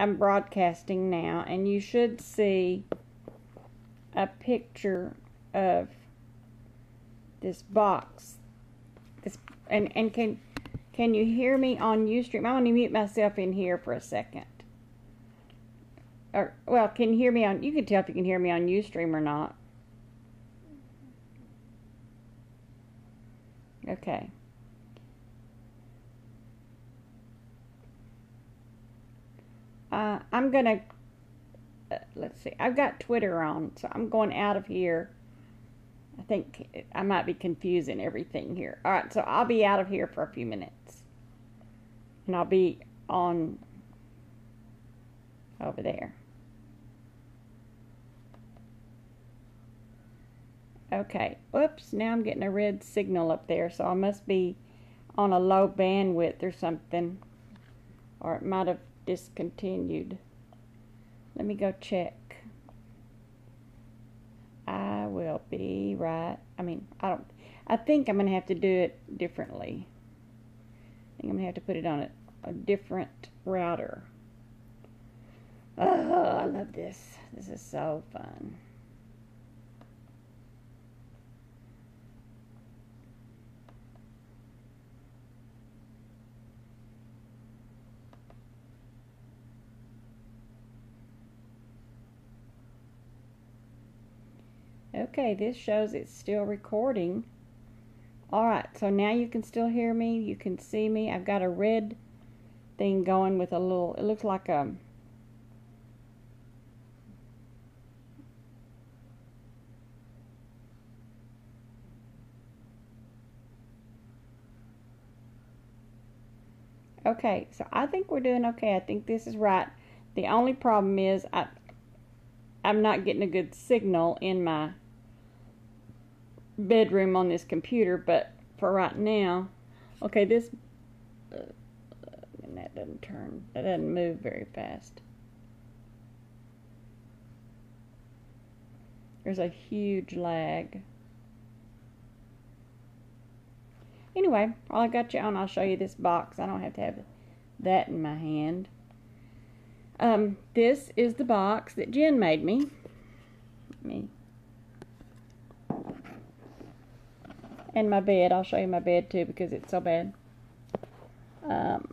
I'm broadcasting now, and you should see a picture of this box. This and and can can you hear me on UStream? I'm going to mute myself in here for a second. Or well, can you hear me on? You can tell if you can hear me on UStream or not. Okay. Uh, I'm gonna uh, let's see. I've got Twitter on, so I'm going out of here. I think I might be confusing everything here. All right, so I'll be out of here for a few minutes, and I'll be on over there. Okay. Oops, now I'm getting a red signal up there, so I must be on a low bandwidth or something. Or it might have discontinued. Let me go check. I will be right. I mean, I don't. I think I'm to have to do it differently. I think I'm to have to put it on a, a different router. Oh, I love this. This is so fun. Okay, this shows it's still recording. Alright, so now you can still hear me. You can see me. I've got a red thing going with a little, it looks like a, Okay, so I think we're doing okay. I think this is right. The only problem is I, I'm not getting a good signal in my bedroom on this computer, but for right now, okay, this, uh, and that doesn't turn, that doesn't move very fast. There's a huge lag. Anyway, while I got you on, I'll show you this box. I don't have to have that in my hand. Um, this is the box that Jen made me. Let me and my bed. I'll show you my bed too because it's so bad. Um,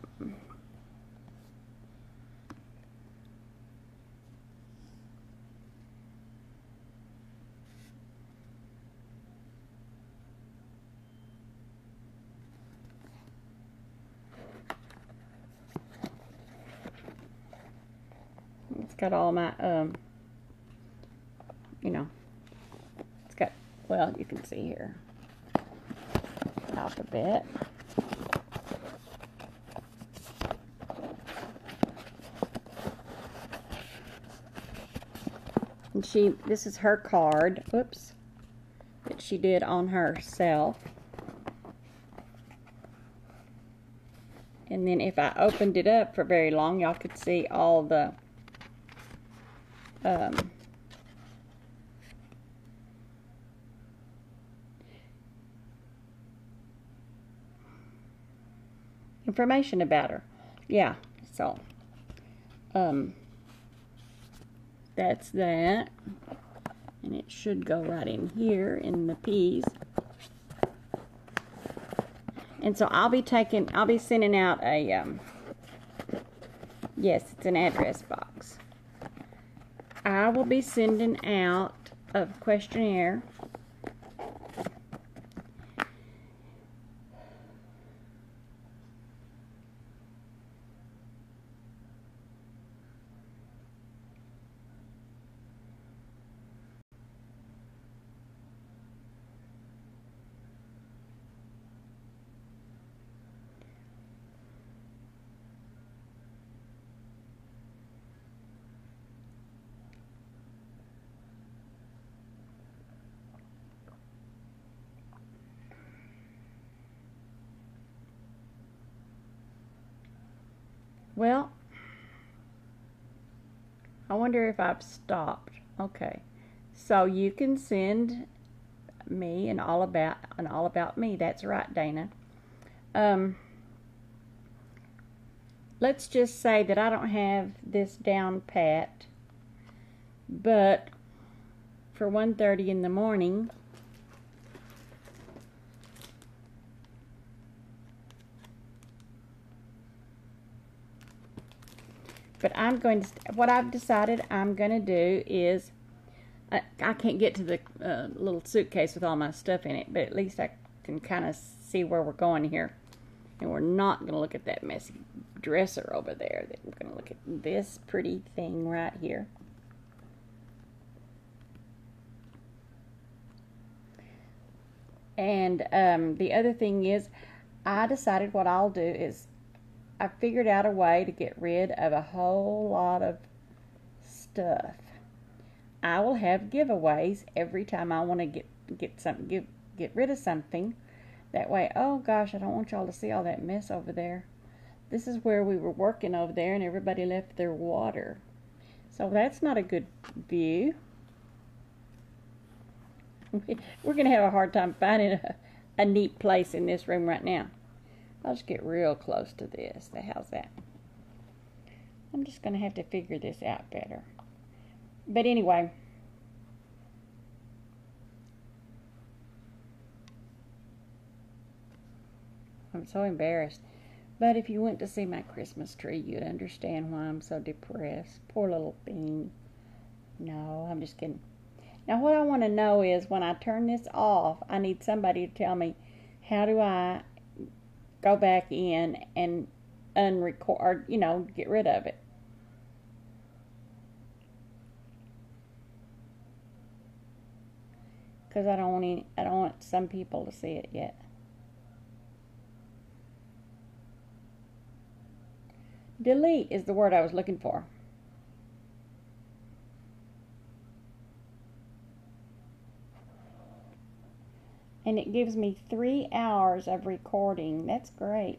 it's got all my, um, you know, it's got, well, you can see here a bit. And she, this is her card, oops, that she did on herself. And then if I opened it up for very long, y'all could see all the um, information about her. Yeah, so um, that's that. And it should go right in here in the peas. And so I'll be taking, I'll be sending out a, um, yes, it's an address box. I will be sending out a questionnaire Well, I wonder if I've stopped. Okay. So you can send me and all about and all about me. That's right, Dana. Um, let's just say that I don't have this down pat, but for 1.30 in the morning, but I'm going to, what I've decided I'm going to do is, I, I can't get to the uh, little suitcase with all my stuff in it, but at least I can kind of see where we're going here. And we're not going to look at that messy dresser over there. We're going to look at this pretty thing right here. And um, the other thing is, I decided what I'll do is I figured out a way to get rid of a whole lot of stuff. I will have giveaways every time I want to get get some get get rid of something. That way, oh gosh, I don't want y'all to see all that mess over there. This is where we were working over there and everybody left their water. So that's not a good view. We're going to have a hard time finding a, a neat place in this room right now. I'll just get real close to this. How's that? I'm just going to have to figure this out better. But anyway, I'm so embarrassed. But if you went to see my Christmas tree, you'd understand why I'm so depressed. Poor little thing. No, I'm just kidding. Now, what I want to know is when I turn this off, I need somebody to tell me how do I go back in and unrecord, you know, get rid of it. Because I don't want any, I don't want some people to see it yet. Delete is the word I was looking for. And it gives me three hours of recording. That's great.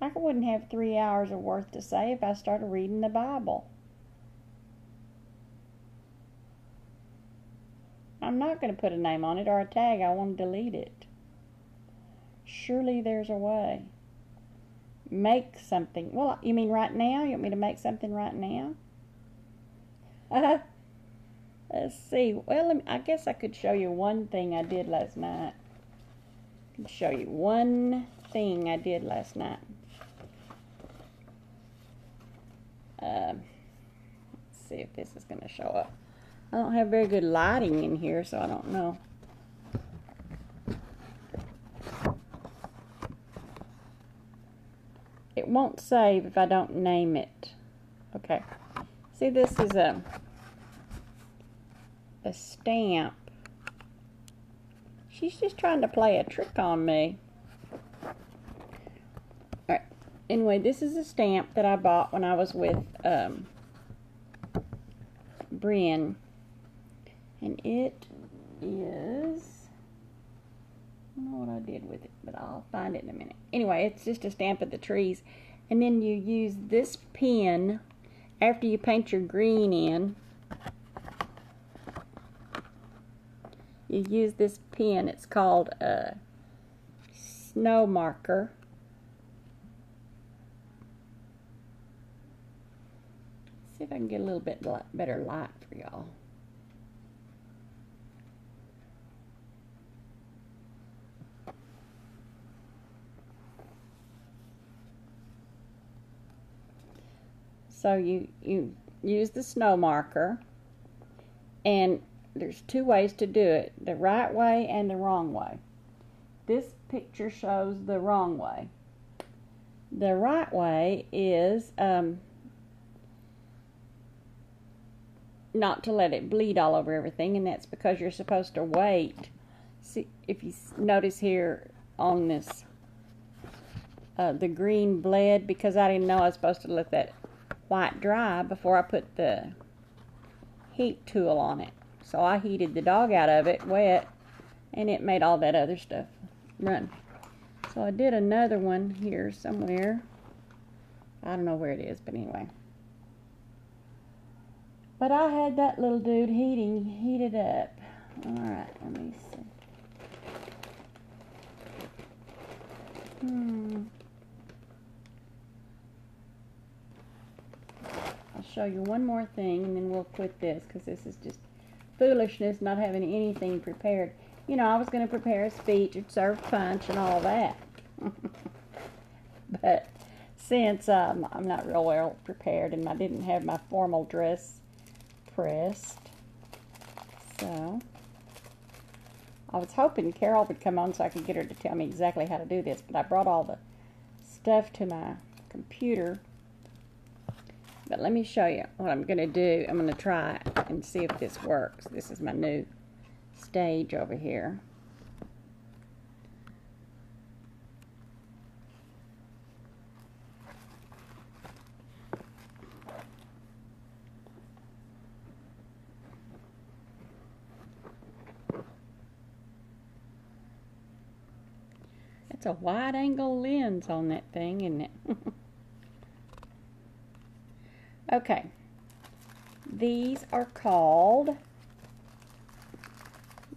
I wouldn't have three hours of worth to say if I started reading the Bible. I'm not going to put a name on it or a tag. I want to delete it. Surely there's a way. Make something. Well, you mean right now? You want me to make something right now? Uh, let's see. Well, I guess I could show you one thing I did last night show you one thing I did last night. Um, let's see if this is going to show up. I don't have very good lighting in here, so I don't know. It won't save if I don't name it. Okay. See, this is a a stamp She's just trying to play a trick on me. Alright. Anyway, this is a stamp that I bought when I was with um, Bryn. And it is... I don't know what I did with it, but I'll find it in a minute. Anyway, it's just a stamp of the trees. And then you use this pen after you paint your green in you use this pen. It's called a snow marker. See if I can get a little bit better light for y'all. So you, you use the snow marker and there's two ways to do it the right way and the wrong way. This picture shows the wrong way. The right way is um, not to let it bleed all over everything, and that's because you're supposed to wait. See, if you notice here on this, uh, the green bled because I didn't know I was supposed to let that white dry before I put the heat tool on it. So I heated the dog out of it wet and it made all that other stuff run. So I did another one here somewhere. I don't know where it is, but anyway. But I had that little dude heating, heated up. Alright, let me see. Hmm. I'll show you one more thing and then we'll quit this because this is just foolishness not having anything prepared. You know, I was going to prepare a speech and serve punch and all that. but since um, I'm not real well prepared and I didn't have my formal dress pressed, so I was hoping Carol would come on so I could get her to tell me exactly how to do this, but I brought all the stuff to my computer. But let me show you what I'm going to do. I'm going to try and see if this works. This is my new stage over here. It's a wide angle lens on that thing, isn't it? okay. These are called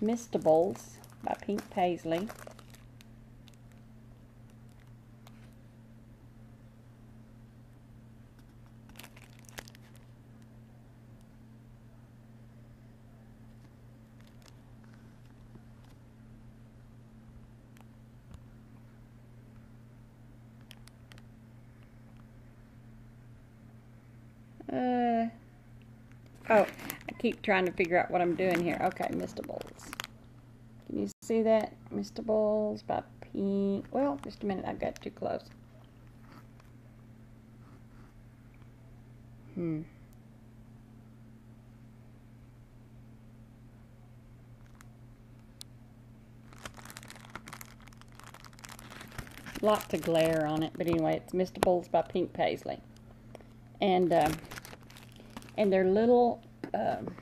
Mistables by Pink Paislee. Uh, oh, I keep trying to figure out what I'm doing here. Okay, Mr. Mistables. Can you see that? Mr. Mistables by Pink. Well, just a minute. I got too close. Hmm. Lot of glare on it, but anyway, it's Mr. Mistables by Pink Paislee and um, and their little um,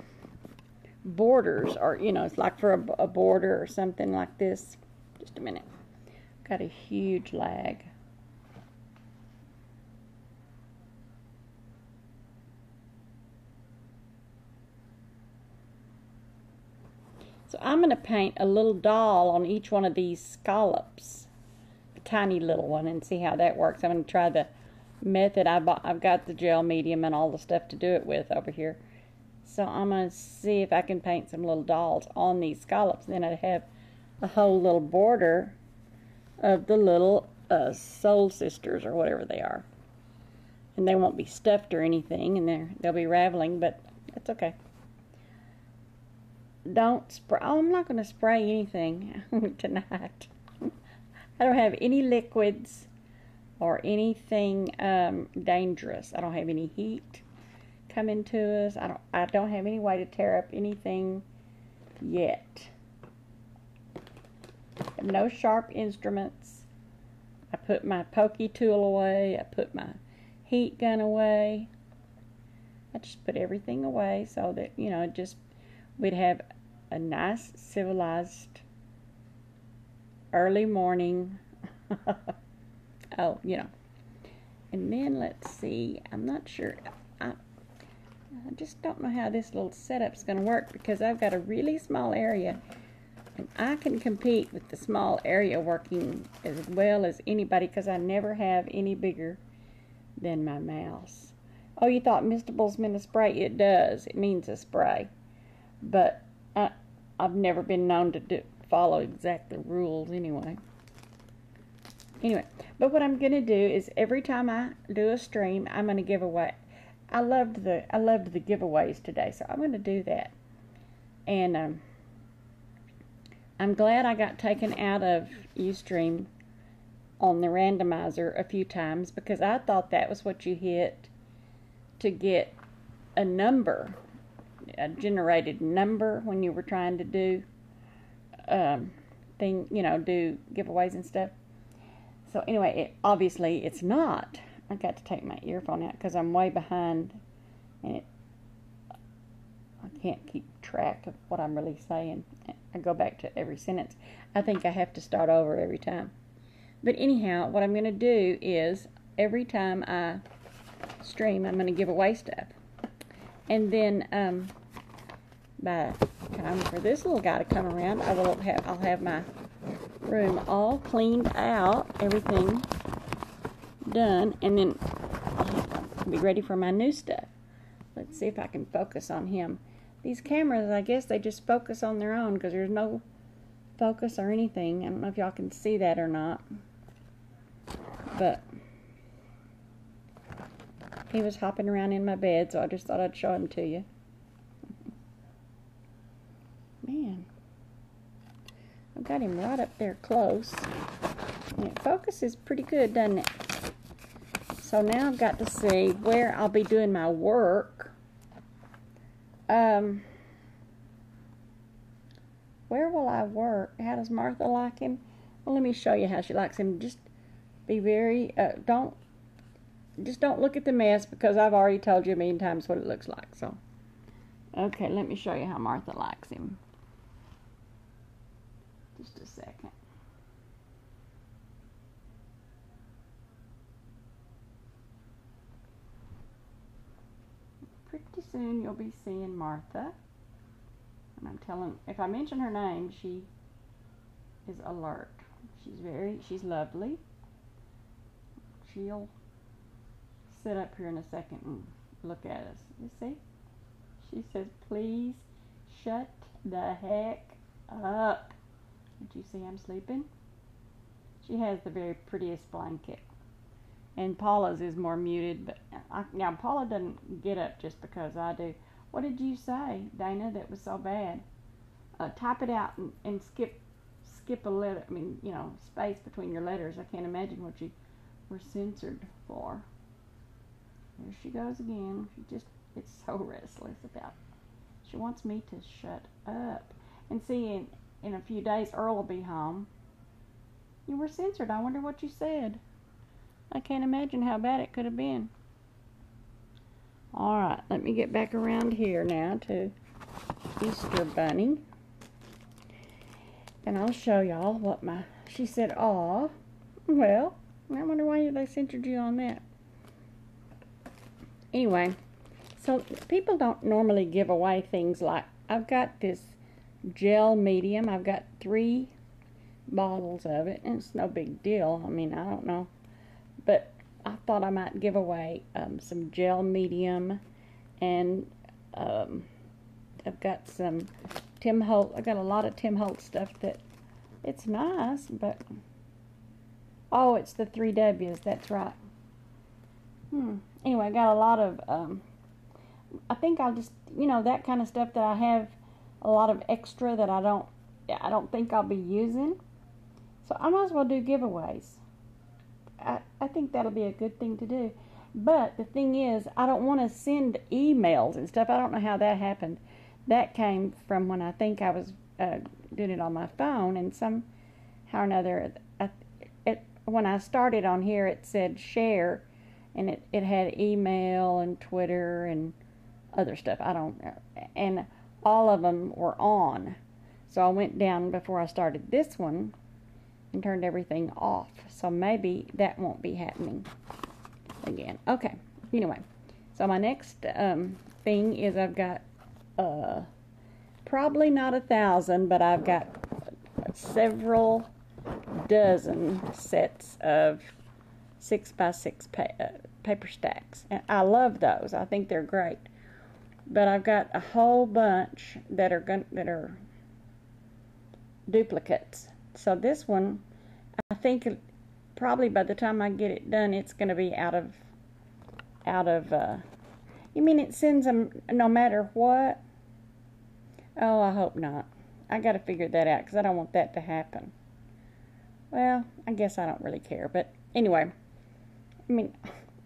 borders or, you know it's like for a, a, border or something like this. Just a minute. Got a huge lag. So I'm going to paint a little doll on each one of these scallops. A tiny little one and see how that works. I'm going to try the method. I bought, I've got the gel medium and all the stuff to do it with over here. So I'm going to see if I can paint some little dolls on these scallops. Then I'd have a whole little border of the little uh, soul sisters or whatever they are. And they won't be stuffed or anything, and they'll be raveling, but that's okay. Don't spray. Oh, I'm not going to spray anything tonight. I don't have any liquids or anything um, dangerous. I don't have any heat coming to us. I don't. I don't have any way to tear up anything yet. no sharp instruments. I put my pokey tool away. I put my heat gun away. I just put everything away so that you know just we'd have a nice civilized early morning oh, you know. And then let's see, I'm not sure. I, just don't know how this little setup's going to work because I've got a really small area. And I can compete with the small area working as well as anybody because I never have any bigger than my mouse. Oh, you thought Mistables meant a spray? It does. It means a spray. But I, I've never been known to do, follow exact the rules anyway. Anyway, but what I'm going to do is every time I do a stream, I'm going to give away. I loved the I loved the giveaways today, so I'm going to do that. And um, I'm glad I got taken out of Ustream on the randomizer a few times because I thought that was what you hit to get a number, a generated number when you were trying to do um, thing, you know, do giveaways and stuff. So anyway, it, obviously it's not. I got to take my earphone out because I'm way behind, and it, I can't keep track of what I'm really saying. I go back to every sentence. I think I have to start over every time. But anyhow, what I'm going to do is every time I stream, I'm going to give away stuff. And then um, by time for this little guy to come around, I will have I'll have my room all cleaned out, everything done, and then be ready for my new stuff. let's see if I can focus on him. These cameras, I guess they just focus on their own because there's no focus or anything. I don't know if y'all can see that or not. But he was hopping around in my bed, so I just thought I'd show him to you. Man, I've got him right up there close. And it focuses pretty good, doesn't it? So now I've got to see where I'll be doing my work. Um, where will I work? How does Martha like him? Well, let me show you how she likes him. Just be very, uh, don't, just don't look at the mess because I've already told you a million times what it looks like. So, okay, let me show you how Martha likes him. Just a second. pretty soon you'll be seeing Martha. And I'm telling, if I mention her name, she is alert. She's very, she's lovely. She'll sit up here in a second and look at us. You see? She says, please shut the heck up. Did you see I'm sleeping? She has the very prettiest blanket and Paula's is more muted. But I, now Paula doesn't get up just because I do. What did you say, Dana? That was so bad. Uh, type it out and, and skip skip a letter. I mean, you know, space between your letters. I can't imagine what you were censored for. There she goes again. She just it's so restless about. She wants me to shut up. And see, in in a few days, Earl will be home. You were censored. I wonder what you said. I can't imagine how bad it could have been. Alright, let me get back around here now to Easter Bunny. And I'll show y'all what my... She said, aw. Well, I wonder why they centered you on that. Anyway, so people don't normally give away things like... I've got this gel medium. I've got three bottles of it. And it's no big deal. I mean, I don't know but I thought I might give away um, some gel medium and um, I've got some Tim Holtz. I got a lot of Tim Holtz stuff that it's nice, but oh, it's the three W's. That's right. Hmm. Anyway, I got a lot of. Um, I think I'll just you know that kind of stuff that I have a lot of extra that I don't. I don't think I'll be using. So I might as well do giveaways. I, I think that'll be a good thing to do. But the thing is, I don't want to send emails and stuff. I don't know how that happened. That came from when I think I was uh, doing it on my phone, and somehow or another, I, it, when I started on here, it said share, and it, it had email and Twitter and other stuff. I don't, know. and all of them were on. So I went down before I started this one and turned everything off. So maybe that won't be happening again. Okay, anyway. So my next um, thing is I've got uh, probably not a thousand, but I've got several dozen sets of six by six pa uh, paper stacks. And I love those. I think they're great. But I've got a whole bunch that are going that are duplicates so this one, I think probably by the time I get it done, it's going to be out of, out of, uh, you mean it sends them no matter what? Oh, I hope not. I got to figure that out because I don't want that to happen. Well, I guess I don't really care. But anyway, I mean,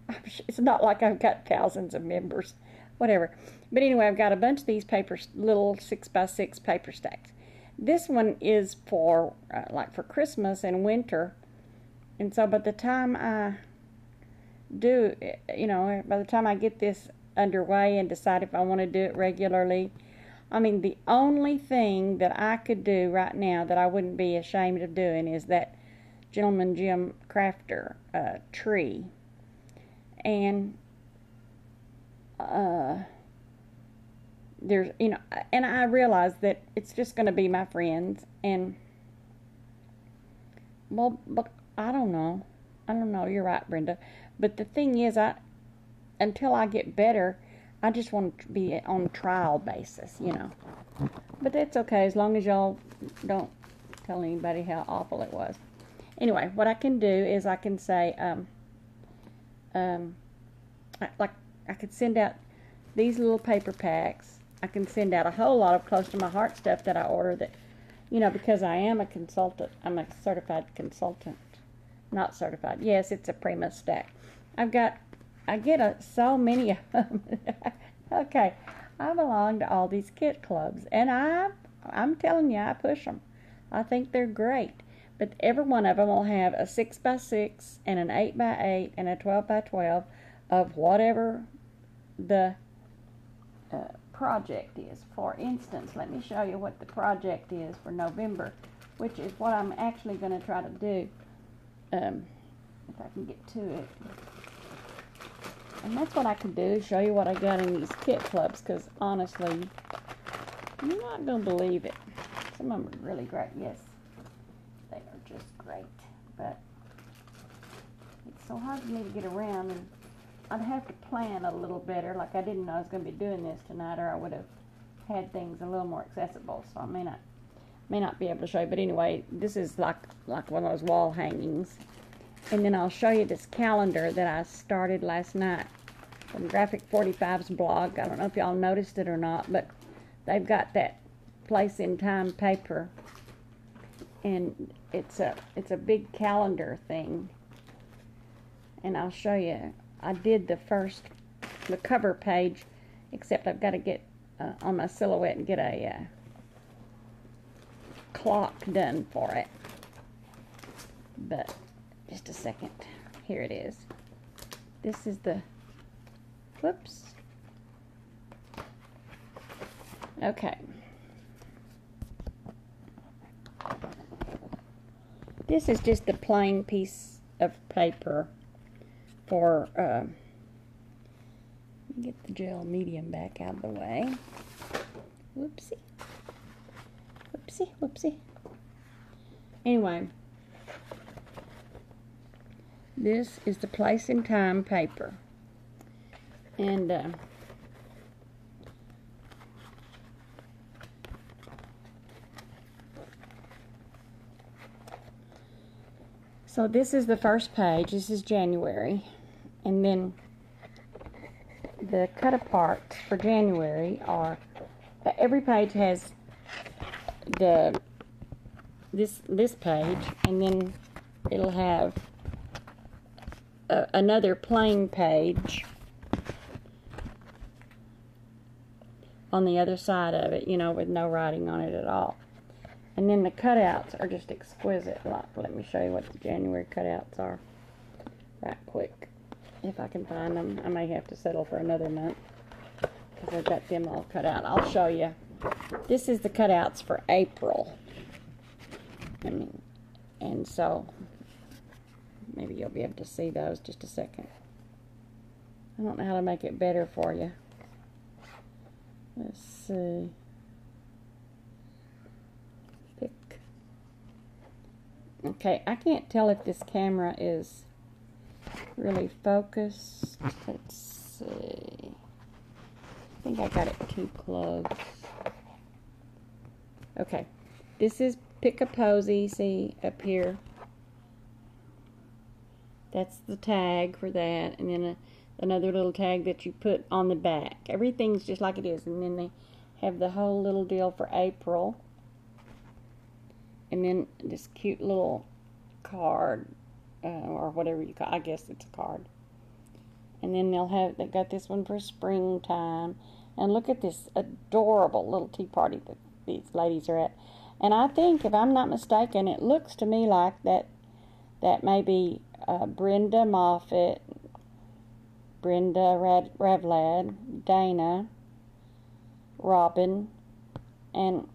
it's not like I've got thousands of members, whatever. But anyway, I've got a bunch of these papers, little six by six paper stacks. This one is for uh, like for Christmas and winter. And so by the time I do, you know, by the time I get this underway and decide if I want to do it regularly, I mean, the only thing that I could do right now that I wouldn't be ashamed of doing is that Gentleman Jim Crafter uh, tree. And uh, there's you know and I realize that it's just going to be my friends and well but I don't know I don't know you're right Brenda but the thing is I until I get better I just want to be on trial basis, you know. But that's okay as long as y'all don't tell anybody how awful it was. Anyway, what I can do is I can say, um, um, like I could send out these little paper packs. I can send out a whole lot of close to my heart stuff that I order that, you know, because I am a consultant. I'm a certified consultant, not certified. Yes, it's a Prima stack. I've got, I get a, so many of them. okay, I belong to all these kit clubs, and I, I'm telling you, I push them. I think they're great. But every one of them will have a 6 by 6 and an 8 by 8 and a 12 by 12 of whatever the uh, project is. For instance, let me show you what the project is for November, which is what I'm actually going to try to do. Um, if I can get to it. And that's what I can do, show you what I got in these kit clubs, because honestly, you're not going to believe it. Some of them are really great, yes. They are just great, but it's so hard for me to get around, and I'd have to plan a little better, like I didn't know I was going to be doing this tonight, or I would have had things a little more accessible, so I may not may not be able to show you, but anyway, this is like like one of those wall hangings. And then I'll show you this calendar that I started last night from Graphic 45's blog. I don't know if y'all noticed it or not, but they've got that place in time paper. And it's a it's a big calendar thing. And I'll show you. I did the first the cover page, except I've got to get uh, on my silhouette and get a uh, clock done for it. But just a second. Here it is. This is the, whoops. Okay. This is just a plain piece of paper for, uh, let me get the gel medium back out of the way. Whoopsie. Whoopsie, whoopsie. Anyway, this is the place and time paper. And uh, so this is the first page. This is January. And then the cut apart for January are every page has the this this page and then it'll have a, another plain page on the other side of it, you know, with no writing on it at all. And then the cutouts are just exquisite. Like, Let me show you what the January cutouts are right quick. If I can find them. I may have to settle for another month because I've got them all cut out. I'll show you. This is the cutouts for April. I mean, and so maybe you'll be able to see those just a second. I don't know how to make it better for you. Let's see. Pick. Okay, I can't tell if this camera is really focused. Let's see. I think I got it too close. Okay, this is Pick a Posy, see up here. That's the tag for that, and then a, another little tag that you put on the back. Everything's just like it is, and then they have the whole little deal for April. And then this cute little card, uh, or whatever you call I guess it's a card. And then they'll have, they got this one for springtime. And look at this adorable little tea party that these ladies are at. And I think, if I'm not mistaken, it looks to me like that that may be uh, Brenda Moffat, Brenda Rad- Ravlad, Dana, Robin, and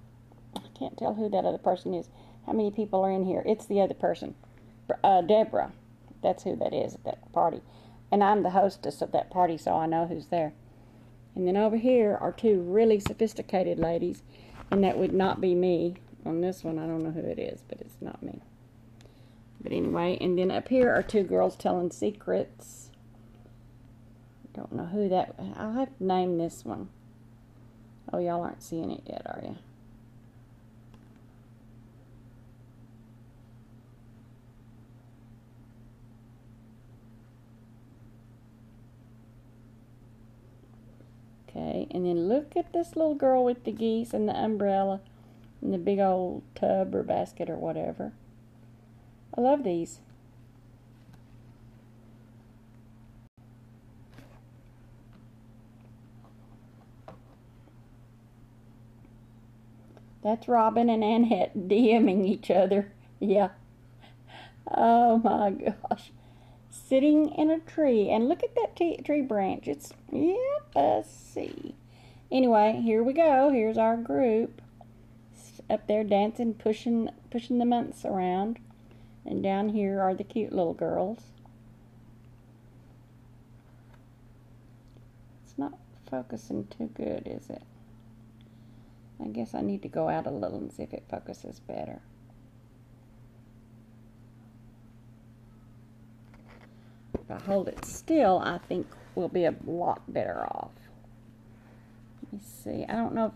I can't tell who that other person is. How many people are in here? It's the other person, uh, Deborah. That's who that is at that party. And I'm the hostess of that party, so I know who's there. And then over here are two really sophisticated ladies, and that would not be me. On this one, I don't know who it is, but it's not me. But anyway, and then up here are two girls telling secrets. Don't know who that. I'll have to name this one. Oh, y'all aren't seeing it yet, are you? Okay, and then look at this little girl with the geese and the umbrella and the big old tub or basket or whatever. I love these. That's Robin and Annette DMing each other. Yeah. Oh my gosh. Sitting in a tree. And look at that tree branch. It's, yep, a C. Anyway, here we go. Here's our group. Up there dancing, pushing, pushing the months around. And down here are the cute little girls. It's not focusing too good, is it? I guess I need to go out a little and see if it focuses better. If I hold it still, I think we'll be a lot better off. Let me see. I don't know if,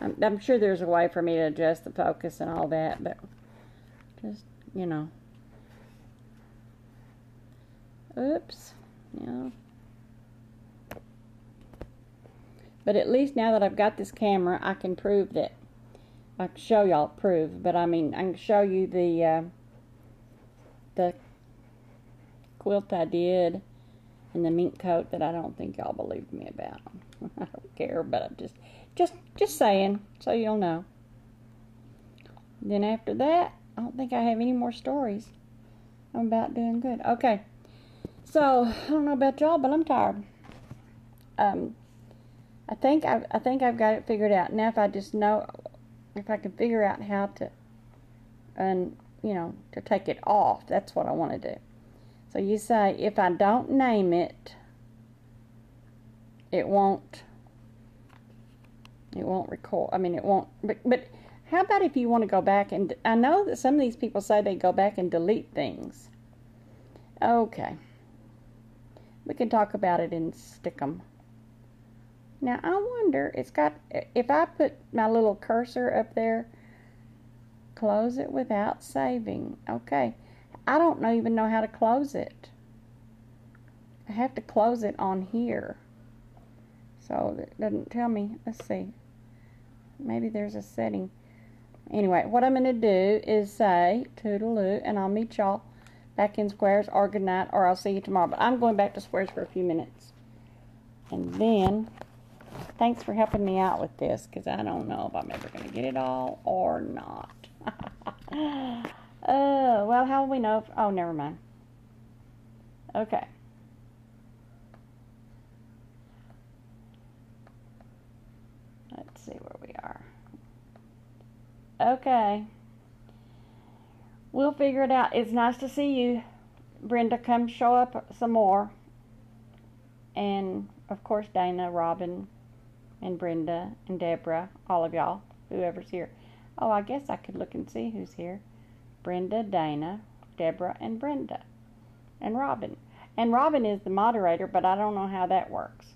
I'm, I'm sure there's a way for me to adjust the focus and all that, but just, you know. Oops. Yeah. But at least now that I've got this camera, I can prove that. I can show y'all prove, but I mean, I can show you the uh, the quilt I did and the mink coat that I don't think y'all believed me about. I don't care, but I'm just, just, just saying, so you'll know. Then after that, I don't think I have any more stories. I'm about doing good. Okay, so I don't know about y'all, but I'm tired. Um, I think I've, I think I've got it figured out. Now if I just know, if I can figure out how to, and you know, to take it off, that's what I want to do. So you say, if I don't name it, it won't, it won't record, I mean, it won't, but, but how about if you want to go back and, I know that some of these people say they go back and delete things. Okay. We can talk about it in Stick'em. Now I wonder, it's got, if I put my little cursor up there, close it without saving. Okay. I don't know, even know how to close it. I have to close it on here. So it doesn't tell me. Let's see. Maybe there's a setting. Anyway, what I'm going to do is say toodaloo, and I'll meet y'all back in squares or good night, or I'll see you tomorrow. But I'm going back to squares for a few minutes. And then thanks for helping me out with this because I don't know if I'm ever going to get it all or not. uh, well, how will we know? If, oh, never mind. Okay. Let's see where we are. Okay. We'll figure it out. It's nice to see you. Brenda, come show up some more. And, of course, Dana, Robin, and Brenda and Deborah, all of y'all, whoever's here. Oh, I guess I could look and see who's here. Brenda, Dana, Deborah, and Brenda, and Robin. And Robin is the moderator, but I don't know how that works.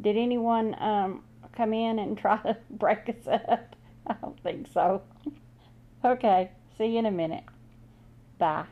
Did anyone um, come in and try to break us up? I don't think so. okay, see you in a minute. Bye.